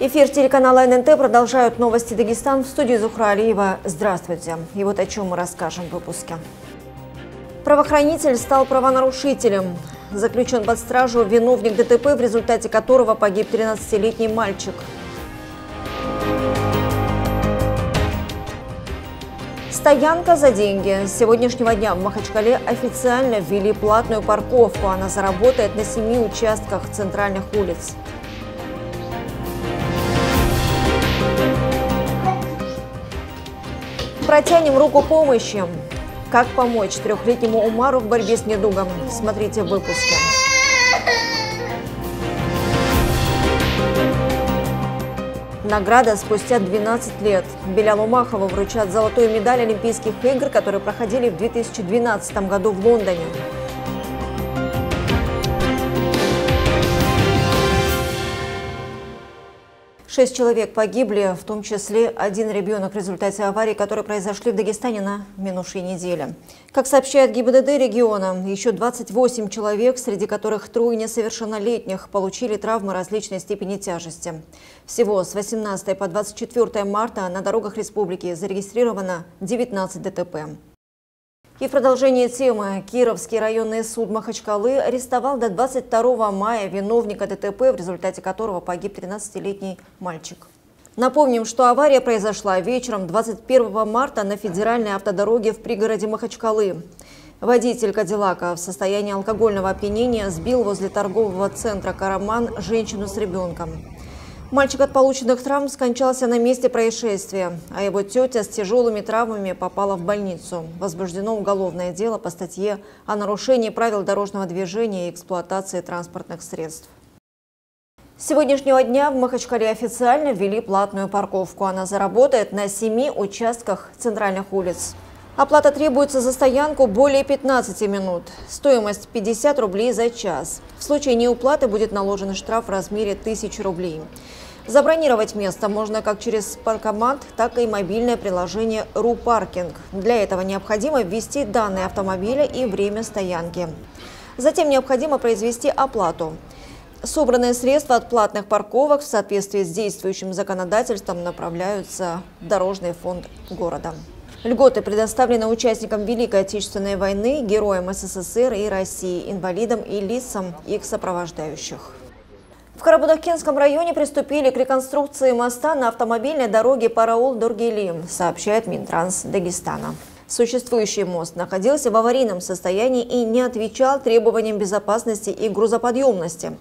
Эфир телеканала ННТ продолжают новости Дагестан в студии Зухра Алиева. Здравствуйте. И вот о чем мы расскажем в выпуске. Правоохранитель стал правонарушителем. Заключен под стражу виновник ДТП, в результате которого погиб 13-летний мальчик. Стоянка за деньги. С сегодняшнего дня в Махачкале официально ввели платную парковку. Она заработает на семи участках центральных улиц. Протянем руку помощи. Как помочь трехлетнему Умару в борьбе с недугом? Смотрите в выпуске. Награда спустя 12 лет. Белялу Махову вручат золотую медаль Олимпийских игр, которые проходили в 2012 году в Лондоне. Шесть человек погибли, в том числе один ребенок в результате аварий, которые произошли в Дагестане на минувшей неделе. Как сообщает ГИБДД региона, еще 28 человек, среди которых трое несовершеннолетних, получили травмы различной степени тяжести. Всего с 18 по 24 марта на дорогах республики зарегистрировано 19 ДТП. И в продолжение темы Кировский районный суд Махачкалы арестовал до 22 мая виновника ДТП, в результате которого погиб 13-летний мальчик. Напомним, что авария произошла вечером 21 марта на федеральной автодороге в пригороде Махачкалы. Водитель Кадиллака в состоянии алкогольного опьянения сбил возле торгового центра «Караман» женщину с ребенком. Мальчик от полученных травм скончался на месте происшествия, а его тетя с тяжелыми травмами попала в больницу. Возбуждено уголовное дело по статье о нарушении правил дорожного движения и эксплуатации транспортных средств. С сегодняшнего дня в Махачкале официально ввели платную парковку. Она заработает на семи участках центральных улиц. Оплата требуется за стоянку более 15 минут. Стоимость 50 рублей за час. В случае неуплаты будет наложен штраф в размере 1000 рублей. Забронировать место можно как через паркомат, так и мобильное приложение «Ру-паркинг». Для этого необходимо ввести данные автомобиля и время стоянки. Затем необходимо произвести оплату. Собранные средства от платных парковок в соответствии с действующим законодательством направляются в Дорожный фонд города. Льготы предоставлены участникам Великой Отечественной войны, героям СССР и России, инвалидам и лицам их сопровождающих. В Карабудакенском районе приступили к реконструкции моста на автомобильной дороге Параул-Дургели, сообщает Минтранс Дагестана. Существующий мост находился в аварийном состоянии и не отвечал требованиям безопасности и грузоподъемности.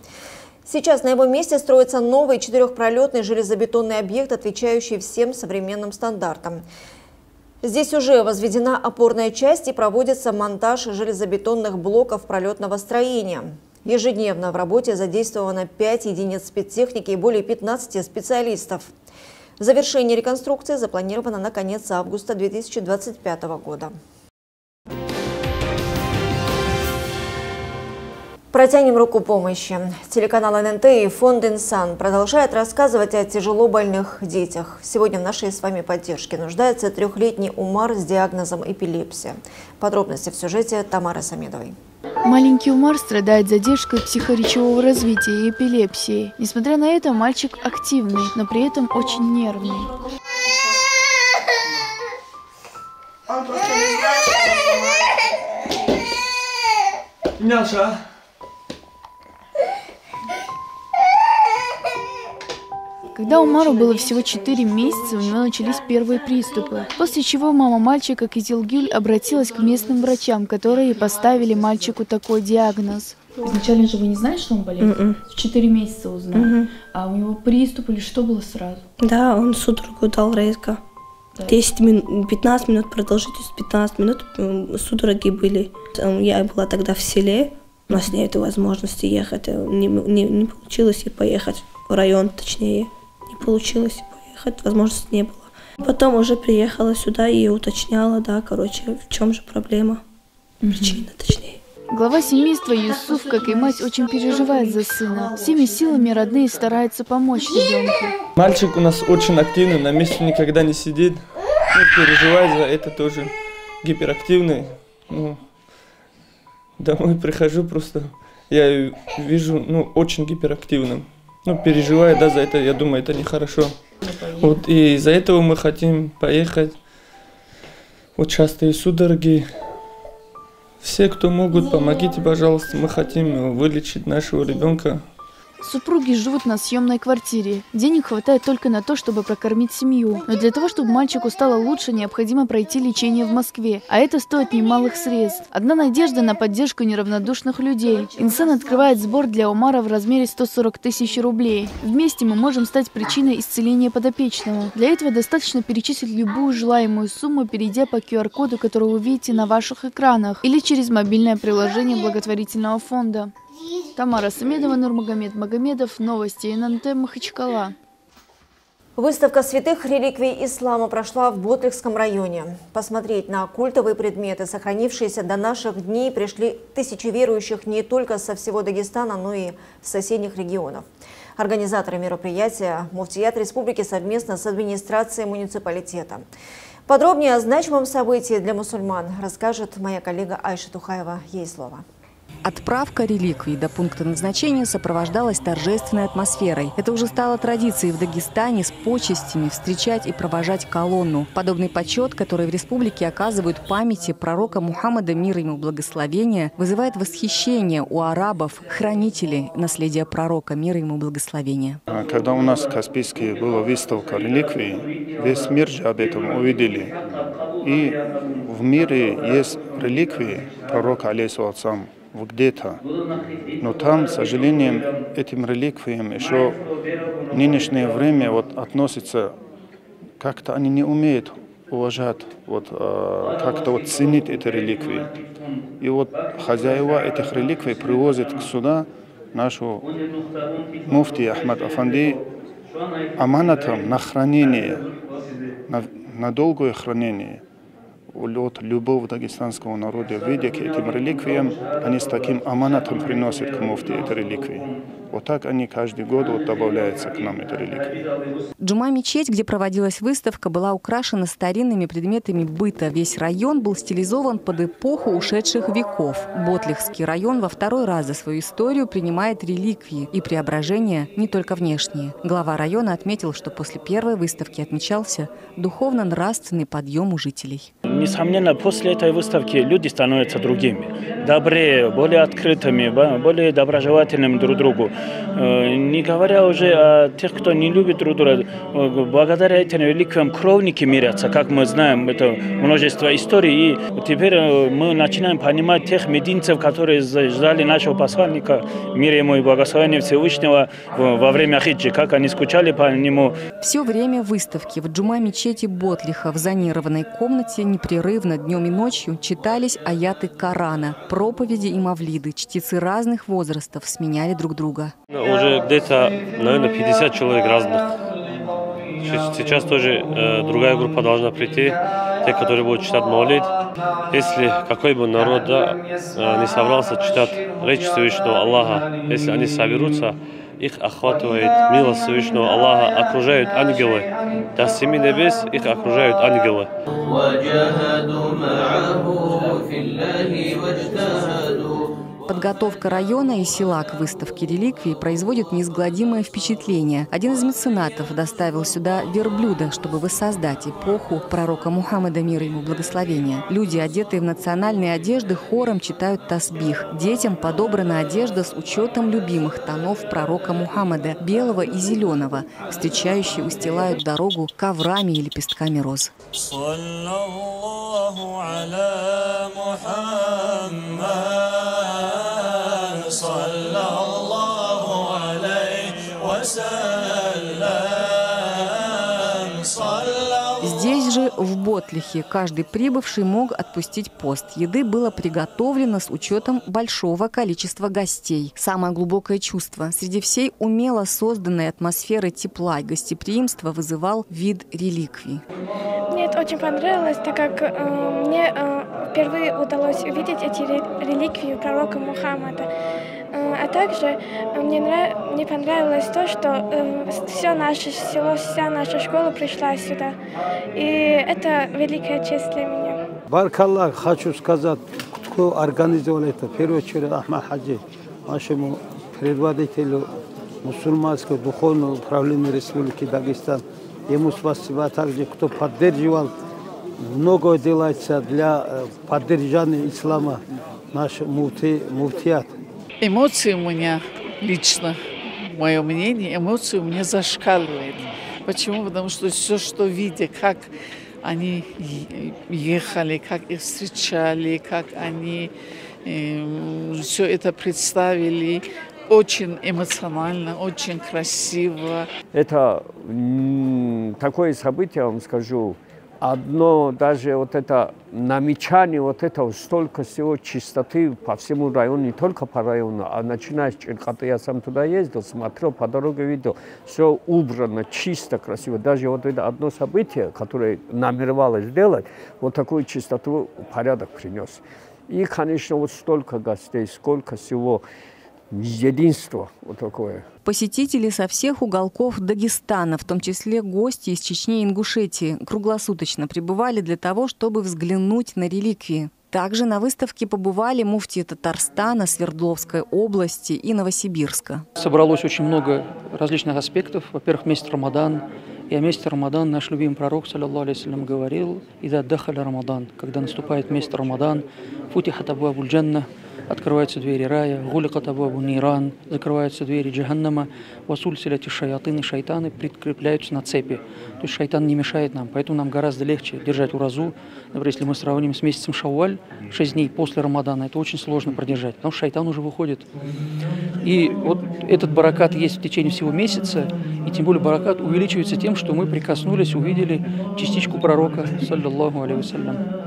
Сейчас на его месте строится новый четырехпролетный железобетонный объект, отвечающий всем современным стандартам. Здесь уже возведена опорная часть и проводится монтаж железобетонных блоков пролетного строения. Ежедневно в работе задействовано 5 единиц спецтехники и более 15 специалистов. Завершение реконструкции запланировано на конец августа 2025 года. Протянем руку помощи. Телеканал ННТ и фонд «Инсан» продолжают рассказывать о тяжело больных детях. Сегодня в нашей с вами поддержке нуждается трехлетний Умар с диагнозом эпилепсия. Подробности в сюжете Тамары Самедовой. Маленький Умар страдает задержкой психоречевого развития и эпилепсией. Несмотря на это, мальчик активный, но при этом очень нервный. Он просто не знает, что Когда Умару было всего 4 месяца, у него начались первые приступы. После чего мама мальчика Кизилгюль обратилась к местным врачам, которые поставили мальчику такой диагноз. Изначально же вы не знали, что он болеет? Mm-mm. В 4 месяца узнал. Mm-hmm. А у него приступ или что было сразу? Да, он судорогу дал резко. Да. 10 минут, 15 минут продолжительность, 15 минут судороги были. Я была тогда в селе, у нас нет возможности ехать, не, не, не получилось и поехать в район, точнее получилось поехать, возможности не было. Потом уже приехала сюда и уточняла, да, короче, в чем же проблема, причина точнее. Глава семейства Юсуф, как и мать, очень переживает за сына. Всеми силами родные стараются помочь ребенку. Мальчик у нас очень активный, на месте никогда не сидит. Ну, переживает за это тоже. Гиперактивный. Ну, домой прихожу просто, я вижу, ну, очень гиперактивным. Ну, переживает, да, за это, я думаю, это нехорошо. Вот, и из-за этого мы хотим поехать. Вот частые судороги. Все, кто могут, помогите, пожалуйста. Мы хотим вылечить нашего ребенка. Супруги живут на съемной квартире. Денег хватает только на то, чтобы прокормить семью. Но для того, чтобы мальчику стало лучше, необходимо пройти лечение в Москве. А это стоит немалых средств. Одна надежда на поддержку неравнодушных людей. Инсан открывает сбор для Умара в размере 140 тысяч рублей. Вместе мы можем стать причиной исцеления подопечного. Для этого достаточно перечислить любую желаемую сумму, перейдя по QR-коду, который вы видите на ваших экранах, или через мобильное приложение благотворительного фонда. Тамара Самедова, Нурмагомед Магомедов. Новости ННТ Махачкала. Выставка святых реликвий ислама прошла в Ботлихском районе. Посмотреть на культовые предметы, сохранившиеся до наших дней, пришли тысячи верующих не только со всего Дагестана, но и с соседних регионов. Организаторы мероприятия – Муфтият Республики совместно с администрацией муниципалитета. Подробнее о значимом событии для мусульман расскажет моя коллега Айша Тухаева. Ей слово. Отправка реликвий до пункта назначения сопровождалась торжественной атмосферой. Это уже стало традицией в Дагестане с почестями встречать и провожать колонну. Подобный почет, который в республике оказывают памяти пророка Мухаммада, мир ему благословения, вызывает восхищение у арабов, хранителей наследия пророка, мир ему благословения. А когда у нас в Каспийске была выставка реликвий, весь мир же об этом увидели. И в мире есть реликвии пророка, где-то. Но там, к сожалению, этим реликвиям еще в нынешнее время вот относится, как-то они не умеют уважать, вот, э, как-то вот ценить эти реликвии. И вот хозяева этих реликвий привозят сюда нашу муфти Ахмад Афанди аманатом на хранение, на, на долгое хранение вот любовь дагестанского народа, видя к этим реликвиям, они с таким аманатом приносят к муфте эти реликвии. Вот так они каждый год вот добавляются к нам, эти реликвии. Джума-мечеть, где проводилась выставка, была украшена старинными предметами быта. Весь район был стилизован под эпоху ушедших веков. Ботлихский район во второй раз за свою историю принимает реликвии и преображения не только внешние. Глава района отметил, что после первой выставки отмечался духовно-нравственный подъем у жителей. Несомненно, после этой выставки люди становятся другими, добрее, более открытыми, более доброжелательными друг другу. Э, не говоря уже о тех, кто не любит друг друга, э, благодаря этим реликвиям кровники мирятся, как мы знаем, это множество историй. И теперь э, мы начинаем понимать тех мединцев, которые ждали нашего посланника, мир ему и благословения Всевышнего во время хиджи, как они скучали по нему. Все время выставки в джума-мечети Ботлиха в зонированной комнате непрерывно днем и ночью читались аяты Корана, проповеди и мавлиды. Чтецы разных возрастов сменяли друг друга. Уже где-то, наверное, 50 человек разных. Сейчас тоже э, другая группа должна прийти, те, которые будут читать молит. Если какой бы народ да, э, не собрался читать речь Всевышнего Аллаха, если они соберутся, их охватывает милость Всевышнего Аллаха, окружают ангелы. До семи небес их окружают ангелы. Подготовка района и села к выставке реликвий производит неизгладимое впечатление. Один из меценатов доставил сюда верблюда, чтобы воссоздать эпоху пророка Мухаммада, мир ему благословения. Люди, одетые в национальные одежды, хором читают тасбих. Детям подобрана одежда с учетом любимых тонов пророка Мухаммада, белого и зеленого. Встречающие устилают дорогу коврами и лепестками роз. Здесь же, в Ботлихе, каждый прибывший мог отпустить пост. Еды было приготовлено с учетом большого количества гостей. Самое глубокое чувство среди всей умело созданной атмосферы тепла и гостеприимства вызывал вид реликвий. Мне это очень понравилось, так как э, мне э, впервые удалось увидеть эти реликвии пророка Мухаммада. Э, а также э, мне, нрав... мне понравилось то, что э, все наше село, вся наша школа пришла сюда. И это великая честь для меня. Баркаллах, хочу сказать, кто организовал это, в первую очередь Ахмад Хаджи, нашему предводителю мусульманское духовное управление Республики Дагестан. Ему спасибо, а также кто поддерживал. Многое делается для э, поддержания ислама, наш муфти, муфтият. Эмоции у меня лично, мое мнение, эмоции у меня зашкаливают. Почему? Потому что все, что видя, как они ехали, как их встречали, как они э, все это представили, очень эмоционально, очень красиво. Это такое событие, я вам скажу, одно даже вот это намечание вот этого столько всего чистоты по всему району, не только по району, а начиная с Черкаты, я сам туда ездил, смотрел, по дороге видел, все убрано, чисто, красиво. Даже вот это одно событие, которое намеревалось сделать, вот такую чистоту, порядок принес. И, конечно, вот столько гостей, сколько всего единство вот такое. Посетители со всех уголков Дагестана, в том числе гости из Чечни и Ингушетии, круглосуточно пребывали для того, чтобы взглянуть на реликвии. Также на выставке побывали муфти Татарстана, Свердловской области и Новосибирска. Собралось очень много различных аспектов. Во-первых, месяц Рамадан. И о месяце Рамадан наш любимый пророк, саллиллаху алейхи говорил, «Ида дахаля Рамадан», когда наступает месяц Рамадан, «Футихат абу джанна», открываются двери рая, гуликат абабу ниран, закрываются двери джаханнама, васульсиляти шаятын и шайтаны прикрепляются на цепи. То есть шайтан не мешает нам, поэтому нам гораздо легче держать уразу. Например, если мы сравним с месяцем Шауаль, 6 дней после Рамадана, это очень сложно продержать, потому что шайтан уже выходит. И вот этот баракат есть в течение всего месяца, и тем более баракат увеличивается тем, что мы прикоснулись, увидели частичку пророка, саллиллаху алейhi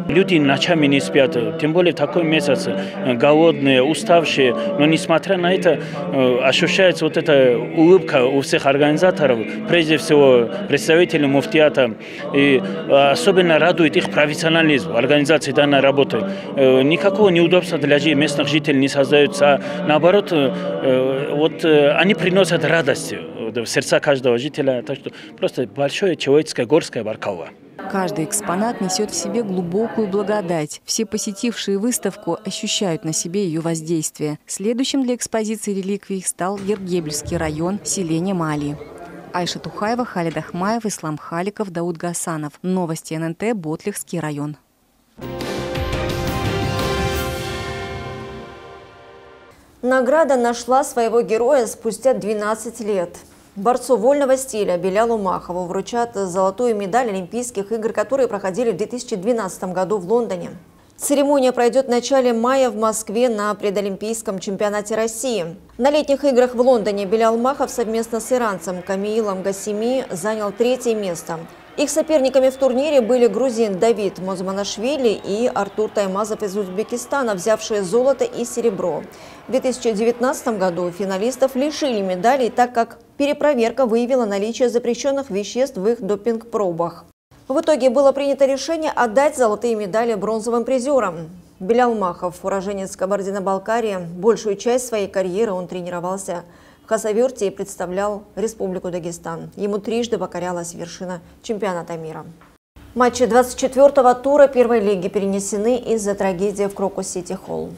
Люди ночами не спят, тем более в такой месяц, голодные, уставшие, но несмотря на это, э, ощущается вот эта улыбка у всех организаторов, прежде всего представителей муфтиата, и особенно радует их профессионализм организации данной работы. Э, никакого неудобства для местных жителей не создается, а наоборот, э, вот они приносят радость в сердца каждого жителя. Так что просто большое человеческое горское Баркалва. Каждый экспонат несет в себе глубокую благодать. Все посетившие выставку ощущают на себе ее воздействие. Следующим для экспозиции реликвий стал Ергебельский район, селение Мали. Айша Тухаева, Халид Ахмаев, Ислам Халиков, Дауд Гасанов. Новости ННТ, Ботлихский район. Награда нашла своего героя спустя 12 лет. Борцу вольного стиля Белялу Махову вручат золотую медаль Олимпийских игр, которые проходили в 2012 году в Лондоне. Церемония пройдет в начале мая в Москве на предолимпийском чемпионате России. На летних играх в Лондоне Белял Махов совместно с иранцем Камиилом Гасими занял третье место. Их соперниками в турнире были грузин Давид Мозманашвили и Артур Таймазов из Узбекистана, взявшие золото и серебро. В 2019 году финалистов лишили медалей, так как перепроверка выявила наличие запрещенных веществ в их допинг-пробах. В итоге было принято решение отдать золотые медали бронзовым призерам. Белял Махов, уроженец Кабардино-Балкарии, большую часть своей карьеры он тренировался Хасавюрте представлял Республику Дагестан. Ему трижды покорялась вершина чемпионата мира. Матчи 24-го тура первой лиги перенесены из-за трагедии в Крокус-Сити Холл.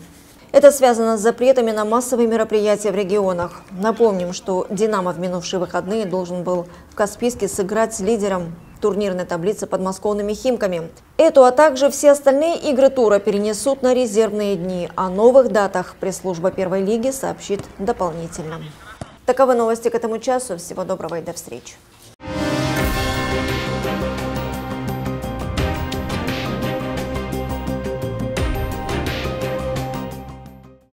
Это связано с запретами на массовые мероприятия в регионах. Напомним, что «Динамо» в минувшие выходные должен был в Каспийске сыграть с лидером турнирной таблицы подмосковными «Химками». Эту, а также все остальные игры тура перенесут на резервные дни. О новых датах пресс-служба первой лиги сообщит дополнительно. Таковы новости к этому часу. Всего доброго и до встречи.